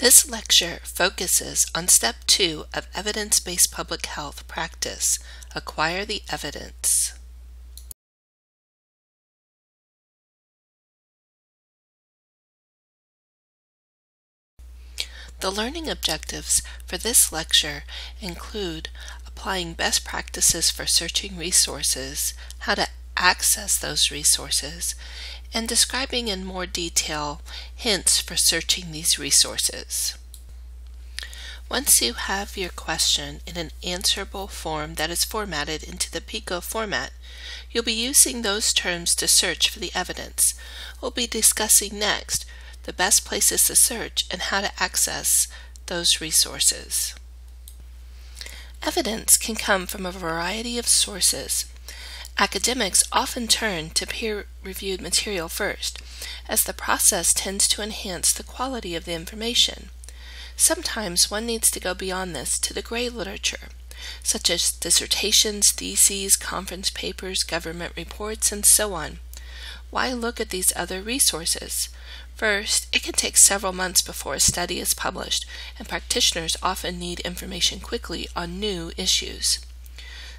This lecture focuses on Step 2 of Evidence-Based Public Health Practice, Acquire the Evidence. The learning objectives for this lecture include applying best practices for searching resources, how to access those resources, and describing in more detail hints for searching these resources. Once you have your question in an answerable form that is formatted into the PICO format, you'll be using those terms to search for the evidence. We'll be discussing next the best places to search and how to access those resources. Evidence can come from a variety of sources. Academics often turn to peer-reviewed material first, as the process tends to enhance the quality of the information. Sometimes one needs to go beyond this to the gray literature, such as dissertations, theses, conference papers, government reports, and so on. Why look at these other resources? First, it can take several months before a study is published, and practitioners often need information quickly on new issues.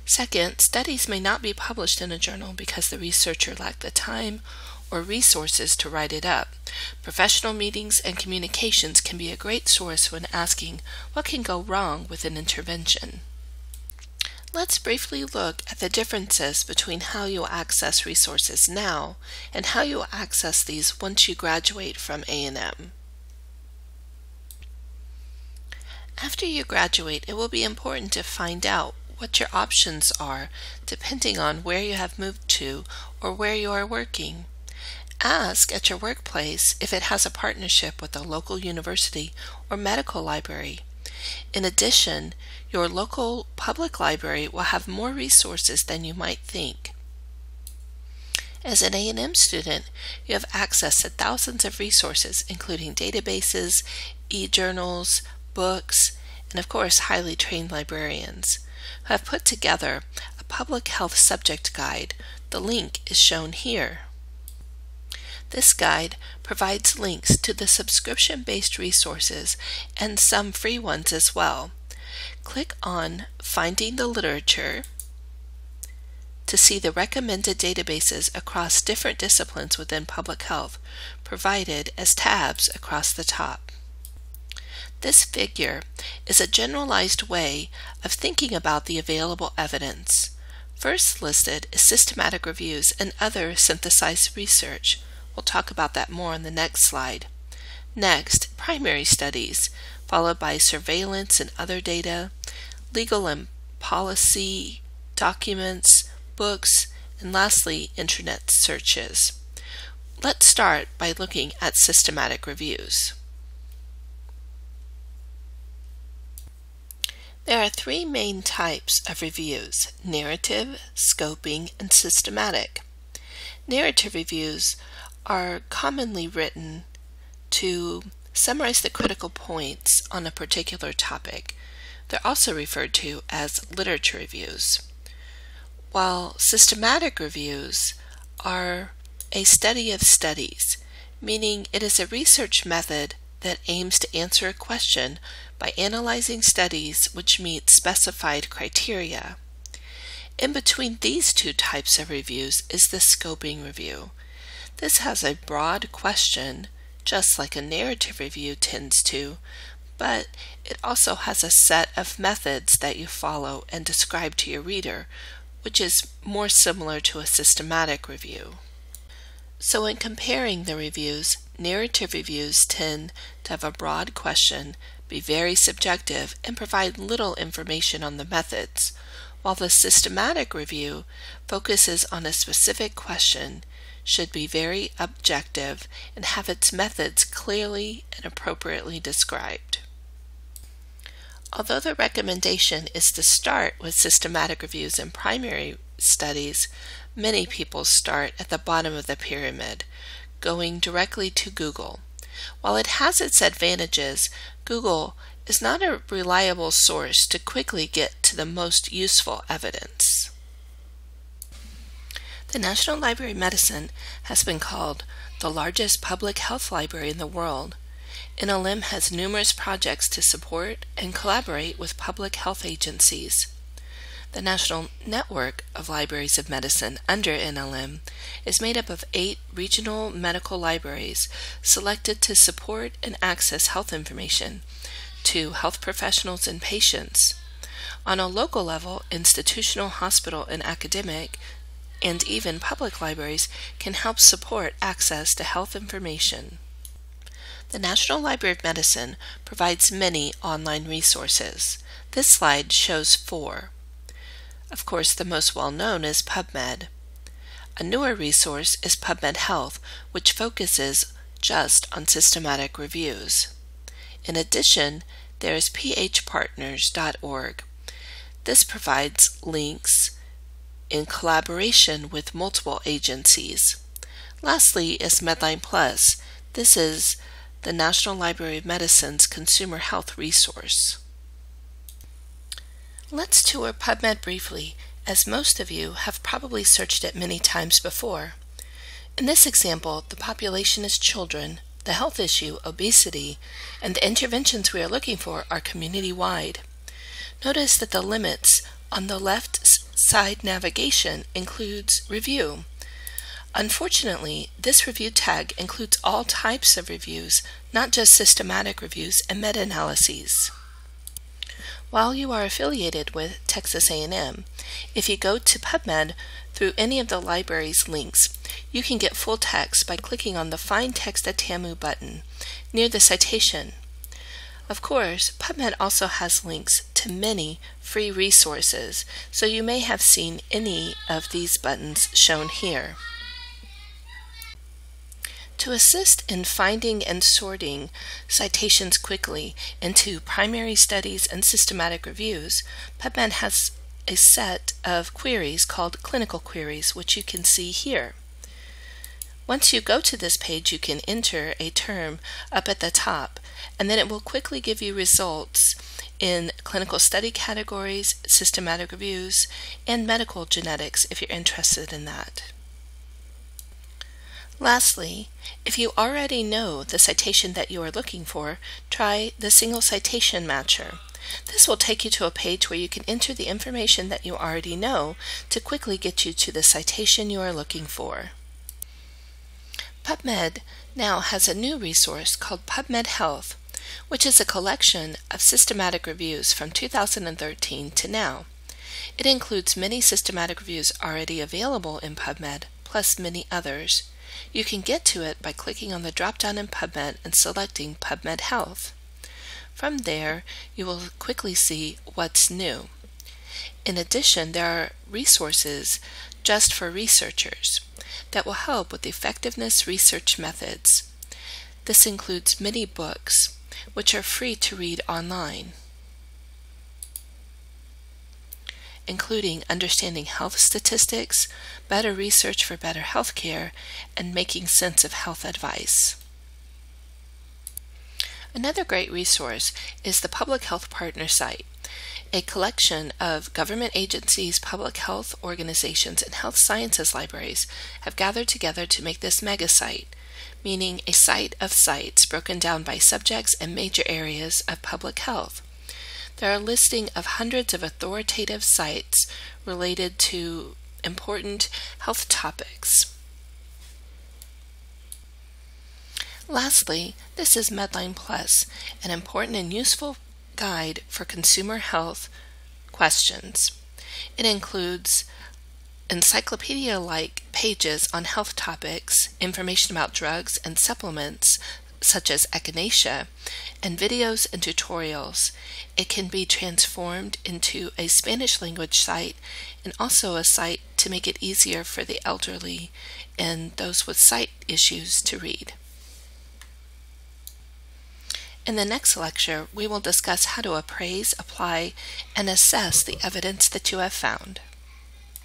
Second, studies may not be published in a journal because the researcher lacked the time or resources to write it up. Professional meetings and communications can be a great source when asking what can go wrong with an intervention. Let's briefly look at the differences between how you'll access resources now and how you'll access these once you graduate from A&M. After you graduate, it will be important to find out what your options are depending on where you have moved to or where you are working. Ask at your workplace if it has a partnership with a local university or medical library. In addition, your local public library will have more resources than you might think. As an A&M student, you have access to thousands of resources including databases, e-journals, books, and of course highly trained librarians who have put together a public health subject guide. The link is shown here. This guide provides links to the subscription-based resources and some free ones as well. Click on Finding the Literature to see the recommended databases across different disciplines within public health provided as tabs across the top. This figure is a generalized way of thinking about the available evidence. First listed is systematic reviews and other synthesized research. We'll talk about that more on the next slide. Next, primary studies, followed by surveillance and other data, legal and policy documents, books, and lastly, internet searches. Let's start by looking at systematic reviews. There are three main types of reviews, narrative, scoping, and systematic. Narrative reviews are commonly written to summarize the critical points on a particular topic. They're also referred to as literature reviews. While systematic reviews are a study of studies, meaning it is a research method that aims to answer a question by analyzing studies which meet specified criteria. In between these two types of reviews is the scoping review. This has a broad question, just like a narrative review tends to, but it also has a set of methods that you follow and describe to your reader, which is more similar to a systematic review. So in comparing the reviews, narrative reviews tend to have a broad question be very subjective, and provide little information on the methods, while the systematic review focuses on a specific question, should be very objective, and have its methods clearly and appropriately described. Although the recommendation is to start with systematic reviews and primary studies, many people start at the bottom of the pyramid, going directly to Google. While it has its advantages, Google is not a reliable source to quickly get to the most useful evidence. The National Library of Medicine has been called the largest public health library in the world, NLM has numerous projects to support and collaborate with public health agencies. The National Network of Libraries of Medicine under NLM is made up of eight regional medical libraries selected to support and access health information to health professionals and patients. On a local level, institutional, hospital, and academic, and even public libraries can help support access to health information. The National Library of Medicine provides many online resources. This slide shows four. Of course, the most well known is PubMed. A newer resource is PubMed Health, which focuses just on systematic reviews. In addition, there is phpartners.org. This provides links in collaboration with multiple agencies. Lastly is Medline Plus. This is the National Library of Medicine's consumer health resource. Let's tour PubMed briefly, as most of you have probably searched it many times before. In this example, the population is children, the health issue, obesity, and the interventions we are looking for are community-wide. Notice that the limits on the left side navigation includes review. Unfortunately, this review tag includes all types of reviews, not just systematic reviews and meta-analyses. While you are affiliated with Texas A&M, if you go to PubMed through any of the library's links, you can get full text by clicking on the Find Text at TAMU button near the citation. Of course, PubMed also has links to many free resources, so you may have seen any of these buttons shown here. To assist in finding and sorting citations quickly into primary studies and systematic reviews, PubMed has a set of queries called clinical queries, which you can see here. Once you go to this page, you can enter a term up at the top, and then it will quickly give you results in clinical study categories, systematic reviews, and medical genetics if you're interested in that. Lastly, if you already know the citation that you are looking for, try the single citation matcher. This will take you to a page where you can enter the information that you already know to quickly get you to the citation you are looking for. PubMed now has a new resource called PubMed Health, which is a collection of systematic reviews from 2013 to now. It includes many systematic reviews already available in PubMed, plus many others. You can get to it by clicking on the drop-down in PubMed and selecting PubMed Health. From there, you will quickly see what's new. In addition, there are resources just for researchers that will help with effectiveness research methods. This includes many books, which are free to read online. Including understanding health statistics, better research for better health care, and making sense of health advice. Another great resource is the Public Health Partner site, a collection of government agencies, public health organizations, and health sciences libraries have gathered together to make this mega site, meaning a site of sites broken down by subjects and major areas of public health. There are a listing of hundreds of authoritative sites related to important health topics. Lastly, this is Medline Plus, an important and useful guide for consumer health questions. It includes encyclopedia like pages on health topics, information about drugs and supplements, such as echinacea, and videos and tutorials. It can be transformed into a Spanish language site and also a site to make it easier for the elderly and those with sight issues to read. In the next lecture, we will discuss how to appraise, apply, and assess the evidence that you have found.